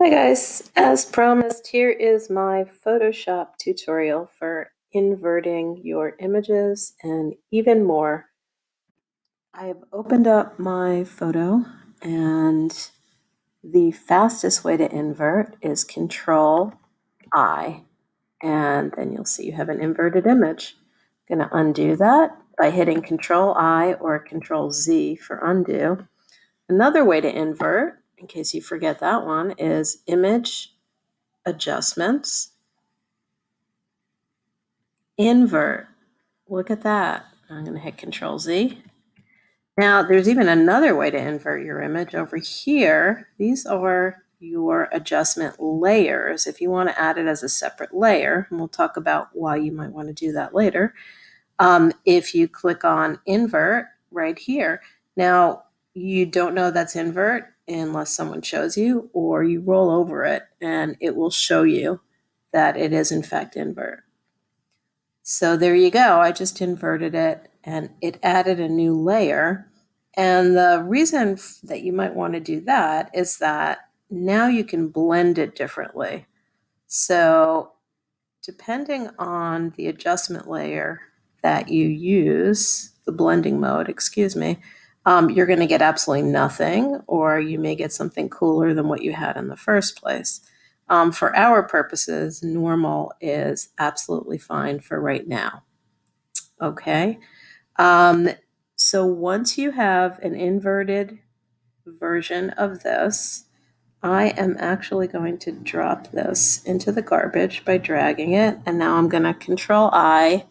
Hi guys, as promised, here is my Photoshop tutorial for inverting your images and even more. I have opened up my photo and the fastest way to invert is Control I and then you'll see you have an inverted image. I'm going to undo that by hitting Control I or Control Z for undo. Another way to invert in case you forget that one, is image adjustments, invert. Look at that. I'm going to hit Control Z. Now, there's even another way to invert your image over here. These are your adjustment layers. If you want to add it as a separate layer, and we'll talk about why you might want to do that later. Um, if you click on invert right here, now you don't know that's invert unless someone shows you, or you roll over it and it will show you that it is in fact invert. So there you go. I just inverted it and it added a new layer. And the reason that you might want to do that is that now you can blend it differently. So depending on the adjustment layer that you use, the blending mode, excuse me, um, you're going to get absolutely nothing, or you may get something cooler than what you had in the first place. Um, for our purposes, normal is absolutely fine for right now. Okay. Um, so once you have an inverted version of this, I am actually going to drop this into the garbage by dragging it. And now I'm going to control I.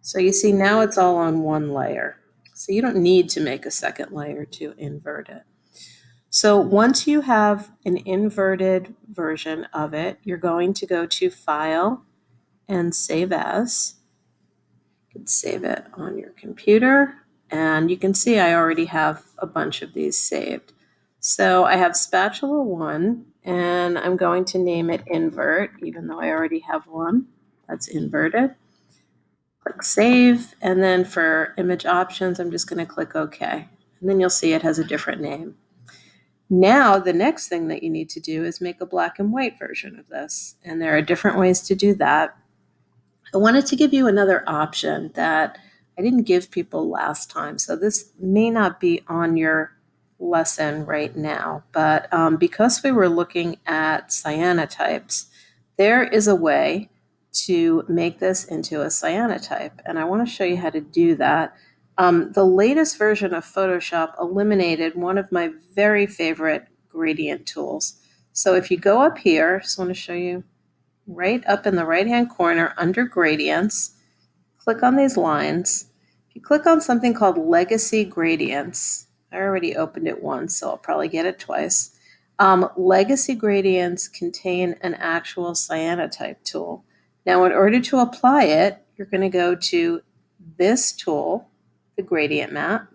So you see now it's all on one layer. So you don't need to make a second layer to invert it. So once you have an inverted version of it, you're going to go to File and Save As. You can save it on your computer. And you can see I already have a bunch of these saved. So I have spatula one, and I'm going to name it invert, even though I already have one that's inverted click save. And then for image options, I'm just going to click OK. And then you'll see it has a different name. Now, the next thing that you need to do is make a black and white version of this. And there are different ways to do that. I wanted to give you another option that I didn't give people last time. So this may not be on your lesson right now, but um, because we were looking at cyanotypes, there is a way to make this into a cyanotype. And I want to show you how to do that. Um, the latest version of Photoshop eliminated one of my very favorite gradient tools. So if you go up here, just want to show you right up in the right hand corner under gradients, click on these lines. If you click on something called legacy gradients, I already opened it once, so I'll probably get it twice. Um, legacy gradients contain an actual cyanotype tool. Now, in order to apply it, you're going to go to this tool, the gradient map,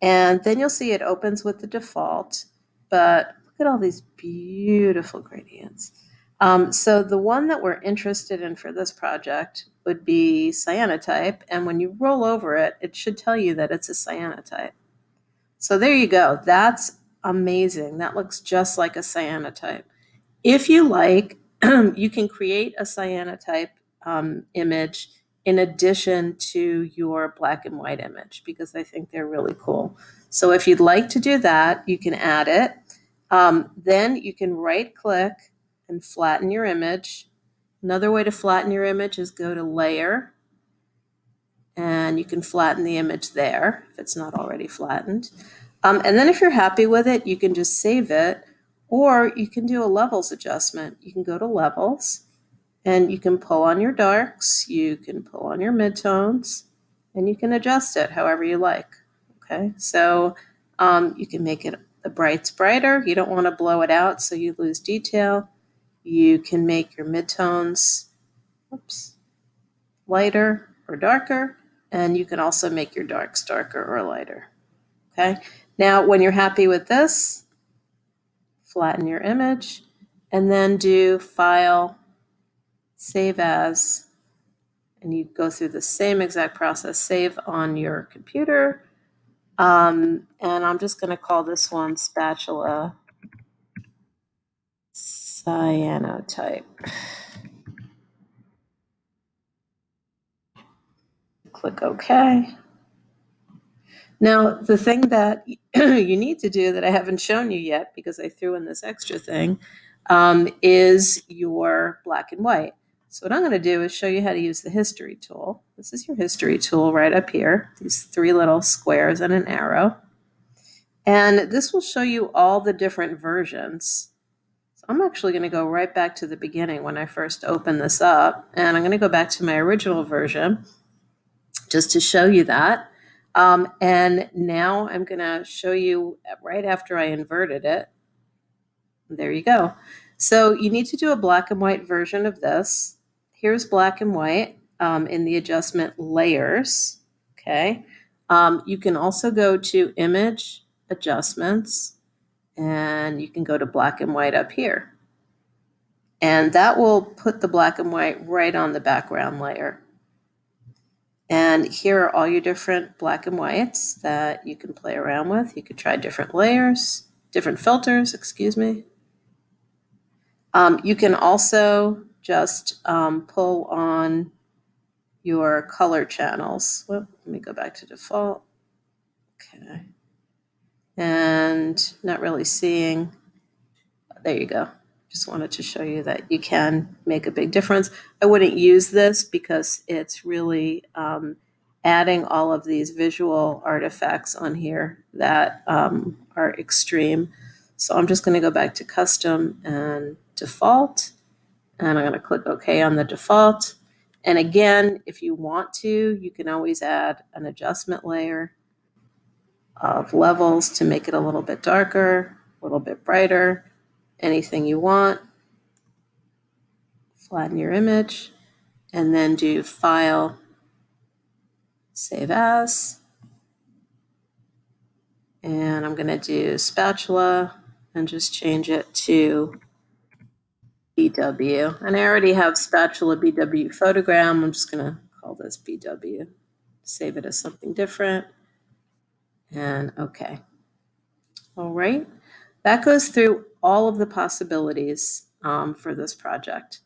and then you'll see it opens with the default, but look at all these beautiful gradients. Um, so the one that we're interested in for this project would be cyanotype, and when you roll over it, it should tell you that it's a cyanotype. So there you go. That's amazing. That looks just like a cyanotype. If you like, you can create a cyanotype um, image in addition to your black and white image because I think they're really cool. So if you'd like to do that, you can add it. Um, then you can right click and flatten your image. Another way to flatten your image is go to layer and you can flatten the image there if it's not already flattened. Um, and then if you're happy with it, you can just save it or you can do a levels adjustment. You can go to levels and you can pull on your darks, you can pull on your midtones, and you can adjust it however you like. Okay, so um, you can make it the brights brighter. You don't want to blow it out so you lose detail. You can make your midtones oops, lighter or darker, and you can also make your darks darker or lighter. Okay, now when you're happy with this, flatten your image, and then do File, Save As, and you go through the same exact process. Save on your computer, um, and I'm just going to call this one Spatula cyanotype. Click OK. Now, the thing that you need to do that I haven't shown you yet because I threw in this extra thing um, is your black and white. So what I'm going to do is show you how to use the history tool. This is your history tool right up here, these three little squares and an arrow. And this will show you all the different versions. So I'm actually going to go right back to the beginning when I first opened this up. And I'm going to go back to my original version just to show you that. Um, and now I'm going to show you right after I inverted it. There you go. So you need to do a black and white version of this. Here's black and white um, in the adjustment layers. Okay. Um, you can also go to image adjustments and you can go to black and white up here. And that will put the black and white right on the background layer. And here are all your different black and whites that you can play around with. You could try different layers, different filters, excuse me. Um, you can also just um, pull on your color channels. Well, let me go back to default. Okay. And not really seeing. There you go. Just wanted to show you that you can make a big difference. I wouldn't use this because it's really um, adding all of these visual artifacts on here that um, are extreme. So I'm just going to go back to custom and default. And I'm going to click OK on the default. And again, if you want to, you can always add an adjustment layer of levels to make it a little bit darker, a little bit brighter, anything you want. Flatten your image and then do File, Save As. And I'm going to do Spatula and just change it to BW. And I already have Spatula BW photogram. I'm just going to call this BW. Save it as something different. And okay. All right. That goes through all of the possibilities um, for this project.